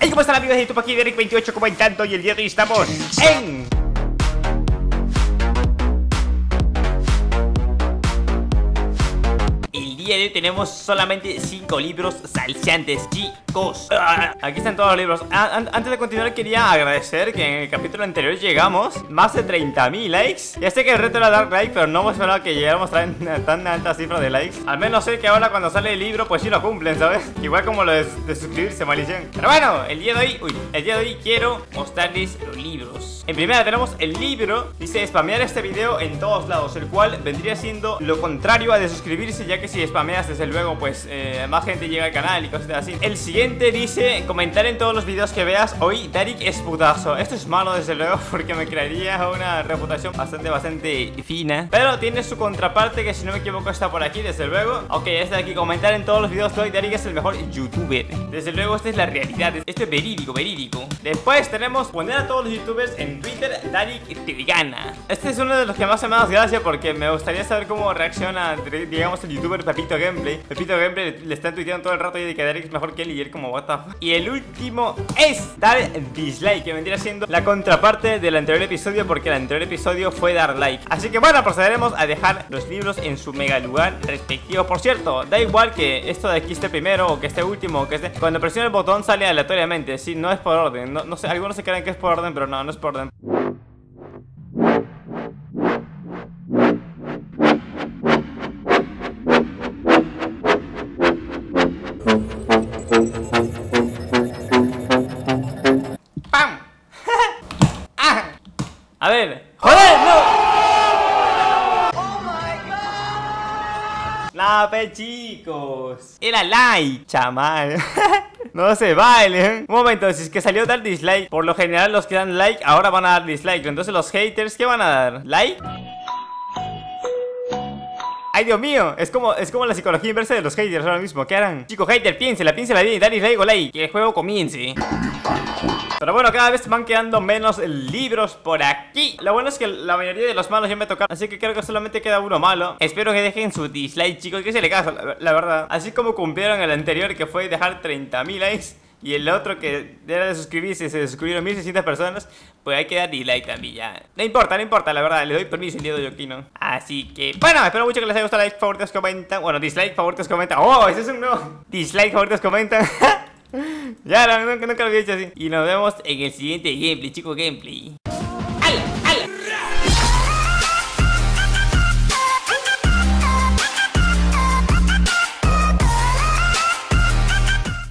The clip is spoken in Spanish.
Hey, ¿cómo están amigos de YouTube? Aquí Derek28 comentando y el día de hoy estamos en... tenemos solamente 5 libros salseantes, chicos. Ah, Aquí están todos los libros. Ah, an- Antes de continuar quería agradecer que en el capítulo anterior llegamos más de 30.000 likes. Ya sé que el reto era dar like, pero no hemos esperado que llegáramos tan, tan alta cifra de likes. Al menos sé que ahora cuando sale el libro pues sí lo cumplen, ¿sabes? Igual como lo de, de suscribirse, maldición. Pero bueno, el día de hoy, uy, el día de hoy quiero mostrarles los libros. En primera tenemos el libro, dice spamear este video en todos lados El cual vendría siendo lo contrario a de suscribirse Ya que si spameas desde luego pues eh, más gente llega al canal y cosas así. El siguiente dice comentar en todos los videos que veas Hoy Darik es putazo. Esto es malo desde luego porque me crearía una reputación bastante bastante fina. Pero tiene su contraparte que si no me equivoco está por aquí desde luego. Ok, este de aquí comentar en todos los videos de hoy Darik es el mejor youtuber. Desde luego esta es la realidad. Esto es verídico, verídico. Después tenemos poner a todos los youtubers en Twitter Darik te gana Este es uno de los que más me da gracia porque me gustaría saber cómo reacciona digamos el youtuber Pepito Gameplay. Pepito Gameplay le están tuiteando todo el rato y de que Darik es mejor que él y él como what the fuck. Y el último es dar dislike que vendría siendo la contraparte del anterior episodio porque el anterior episodio fue dar like. Así que bueno, procederemos a dejar los libros en su mega lugar respectivo. Por cierto, da igual que esto de aquí esté primero o que esté último o que esté... Cuando presiono el botón sale aleatoriamente, sí, no es por orden. No sé, algunos se creen que es por orden, pero no, no es por orden A ver. ¡Joder! ¡No! La pe chicos. Era like, chamal. no se vale. Un momento, si es que salió dar dislike. Por lo general, los que dan like ahora van a dar dislike. Entonces, los haters, ¿qué van a dar? ¿Like? Ay, Dios mío, es como, es como la psicología inversa de los haters ahora mismo. ¿Qué harán? Chico, hater, piénsela, piénsela bien y dale dislike o like. Que el juego comience. Pero bueno, cada vez van quedando menos libros por aquí Lo bueno es que la mayoría de los malos ya me tocaron Así que creo que solamente queda uno malo Espero que dejen su dislike, chicos, que se le caso, la, la verdad Así como cumplieron el anterior, que fue dejar 30.000 likes y el otro que era de suscribirse, se suscribieron 1600 personas, pues hay que dar dislike también ya. No importa, no importa, la verdad, le doy permiso el día de hoy aquí, ¿no? Así que, bueno, espero mucho que les haya gustado, like, favoritos, comentan. Bueno, dislike, favoritos, comentan. ¡Oh! Ese es un nuevo. Dislike, favoritos, comentan. ya, no, nunca, nunca lo había hecho así. Y nos vemos en el siguiente gameplay, chico, gameplay.